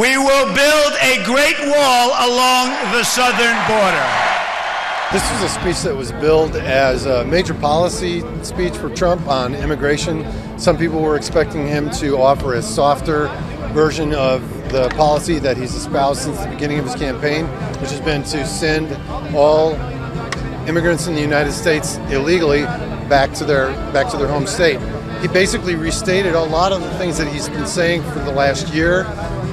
We will build a great wall along the southern border. This was a speech that was billed as a major policy speech for Trump on immigration. Some people were expecting him to offer a softer version of the policy that he's espoused since the beginning of his campaign, which has been to send all immigrants in the United States illegally back to their back to their home state. He basically restated a lot of the things that he's been saying for the last year.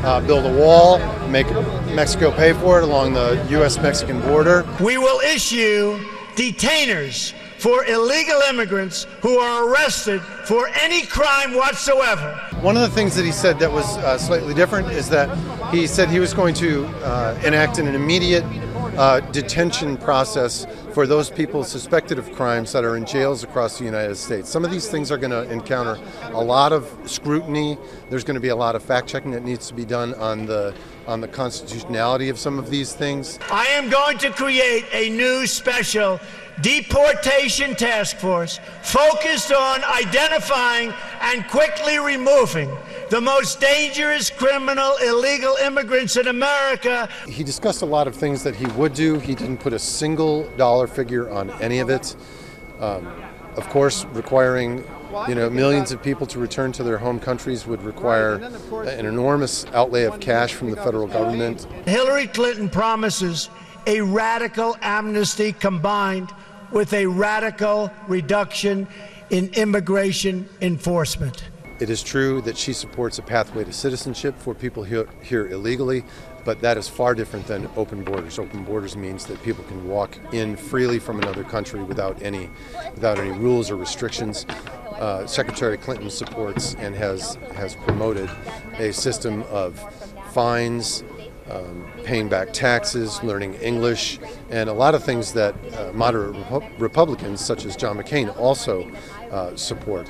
Uh, build a wall, make Mexico pay for it along the U.S.-Mexican border. We will issue detainers for illegal immigrants who are arrested for any crime whatsoever. One of the things that he said that was uh, slightly different is that he said he was going to uh, enact an immediate uh, detention process for those people suspected of crimes that are in jails across the United States. Some of these things are going to encounter a lot of scrutiny. There's going to be a lot of fact checking that needs to be done on the on the constitutionality of some of these things. I am going to create a new special deportation task force focused on identifying and quickly removing the most dangerous criminal illegal immigrants in America. He discussed a lot of things that he would do. He didn't put a single dollar figure on any of it. Um, of course, requiring you know millions of people to return to their home countries would require an enormous outlay of cash from the federal government. Hillary Clinton promises a radical amnesty combined with a radical reduction in immigration enforcement. It is true that she supports a pathway to citizenship for people here, here, illegally, but that is far different than open borders. Open borders means that people can walk in freely from another country without any, without any rules or restrictions. Uh, Secretary Clinton supports and has has promoted a system of fines, um, paying back taxes, learning English, and a lot of things that uh, moderate Repu- Republicans, such as John McCain, also uh, support.